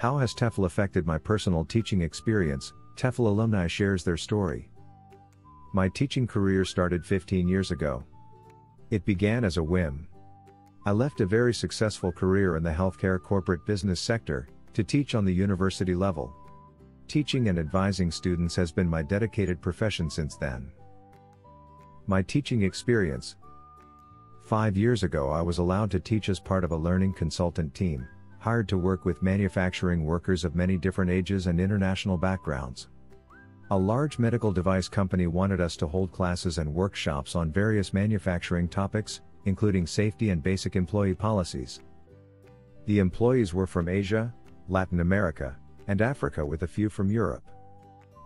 How has TEFL affected my personal teaching experience? TEFL alumni shares their story. My teaching career started 15 years ago. It began as a whim. I left a very successful career in the healthcare corporate business sector to teach on the university level. Teaching and advising students has been my dedicated profession since then. My teaching experience. Five years ago, I was allowed to teach as part of a learning consultant team, hired to work with manufacturing workers of many different ages and international backgrounds. A large medical device company wanted us to hold classes and workshops on various manufacturing topics, including safety and basic employee policies. The employees were from Asia, Latin America, and Africa with a few from Europe.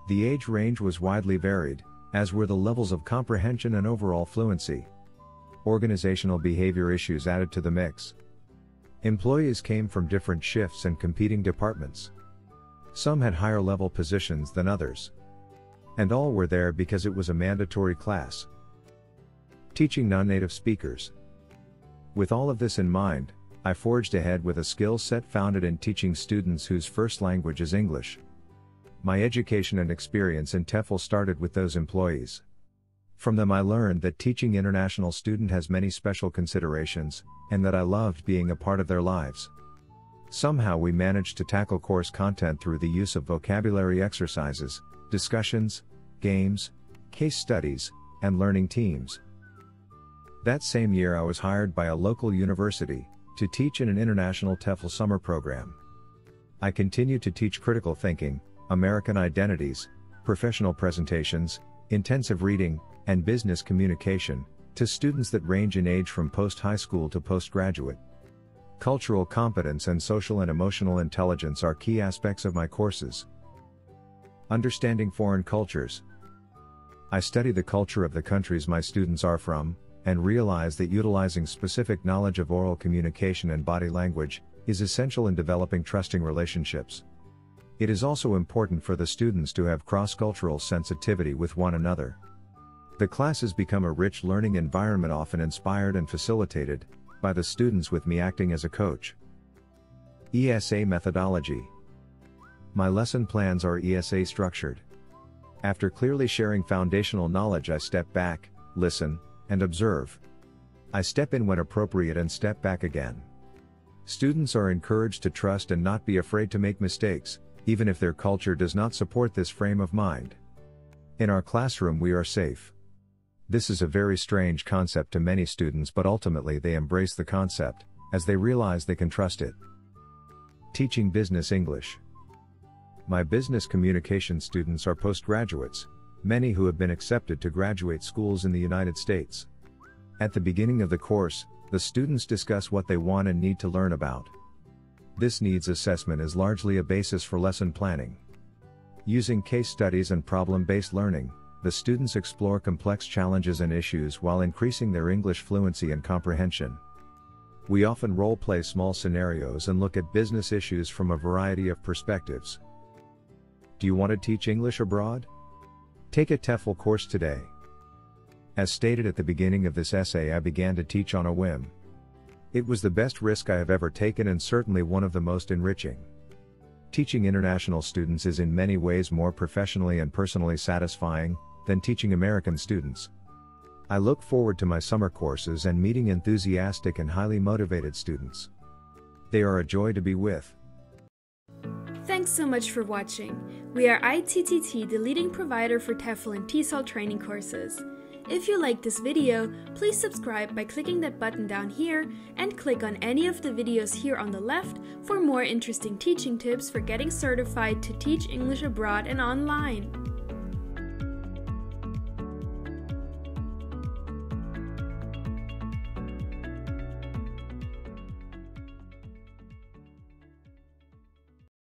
The age range was widely varied, as were the levels of comprehension and overall fluency. Organizational behavior issues added to the mix. Employees came from different shifts and competing departments. Some had higher level positions than others. And all were there because it was a mandatory class. Teaching non native speakers. With all of this in mind, I forged ahead with a skill set founded in teaching students whose first language is English. My education and experience in TEFL started with those employees. From them I learned that teaching international student has many special considerations, and that I loved being a part of their lives. Somehow we managed to tackle course content through the use of vocabulary exercises, discussions, games, case studies, and learning teams. That same year I was hired by a local university to teach in an international TEFL summer program. I continued to teach critical thinking, American identities, professional presentations, intensive reading, and business communication, to students that range in age from post high school to postgraduate. Cultural competence and social and emotional intelligence are key aspects of my courses. Understanding foreign cultures. I study the culture of the countries my students are from, and realize that utilizing specific knowledge of oral communication and body language is essential in developing trusting relationships. It is also important for the students to have cross cultural sensitivity with one another. The classes become a rich learning environment, often inspired and facilitated by the students, with me acting as a coach. ESA methodology My lesson plans are ESA structured. After clearly sharing foundational knowledge, I step back, listen, and observe. I step in when appropriate and step back again. Students are encouraged to trust and not be afraid to make mistakes, even if their culture does not support this frame of mind. In our classroom, we are safe. This is a very strange concept to many students, but ultimately they embrace the concept, as they realize they can trust it. Teaching Business English. My business communication students are postgraduates, many who have been accepted to graduate schools in the United States. At the beginning of the course, the students discuss what they want and need to learn about. This needs assessment is largely a basis for lesson planning. Using case studies and problem based learning, the students explore complex challenges and issues while increasing their English fluency and comprehension. We often role play small scenarios and look at business issues from a variety of perspectives. Do you want to teach English abroad? Take a TEFL course today. As stated at the beginning of this essay, I began to teach on a whim. It was the best risk I have ever taken and certainly one of the most enriching. Teaching international students is in many ways more professionally and personally satisfying, than teaching American students. I look forward to my summer courses and meeting enthusiastic and highly motivated students. They are a joy to be with. Thanks so much for watching. We are ITTT, the leading provider for TEFL and TESOL training courses. If you like this video, please subscribe by clicking that button down here and click on any of the videos here on the left for more interesting teaching tips for getting certified to teach English abroad and online.